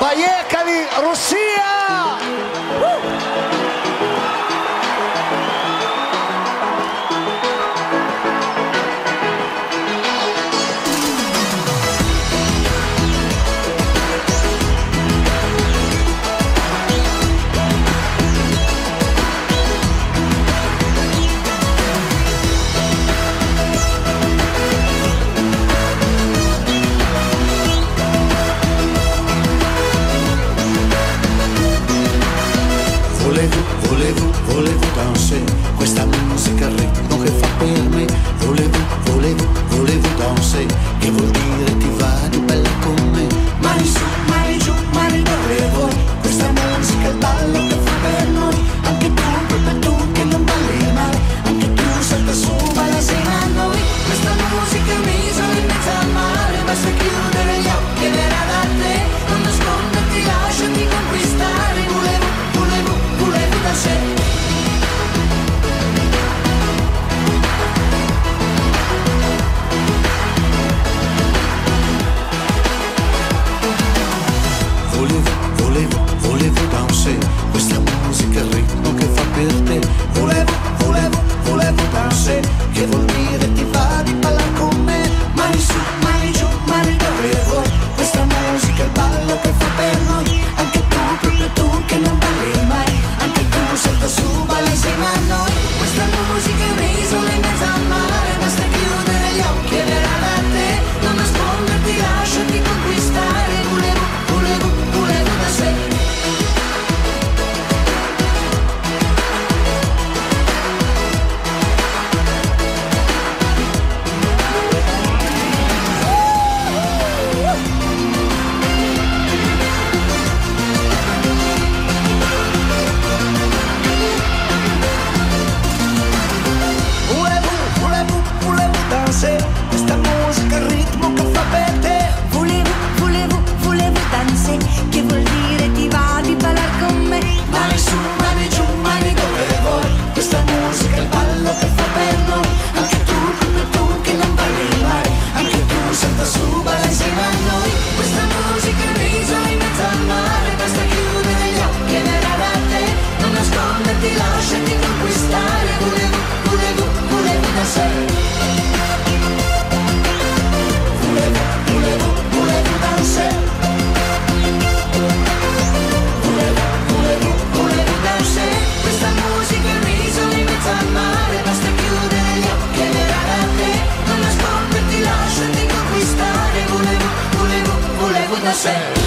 Vallecali, Russia! say